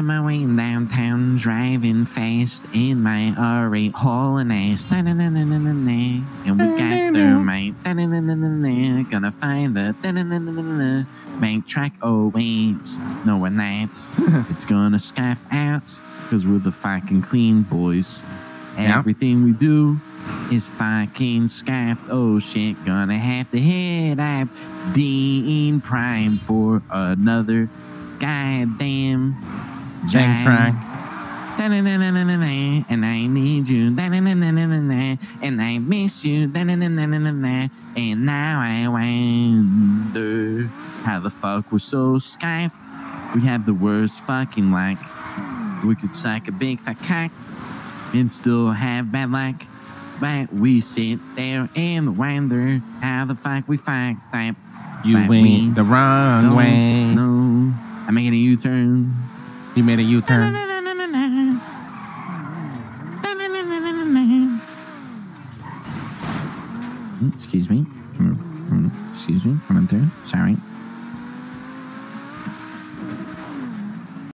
making my way downtown, driving fast in my R8 hauling ass. Da-na-na-na-na-na-na. And we got thermite. Da-na-na-na-na-na. Gonna find the bank track. Oh, wait. No, we're not. it's gonna scuff out because we're the fucking clean bois. Yeah. Everything we do is fucking scaffed. Oh shit, gonna have to hit up Dean Prime for another goddamn Job. track. And I need you. And I miss you. And now I wonder how the fuck we're so scaffed. We have the worst fucking luck. We could suck a big fat cock and still have bad luck. But we sit there and wonder how the fuck we fucked up. You But went we the wrong way. know. I'm making a U-turn. You made a U turn. Hmm, excuse me. Come on, come on. Excuse me. Coming through. Sorry.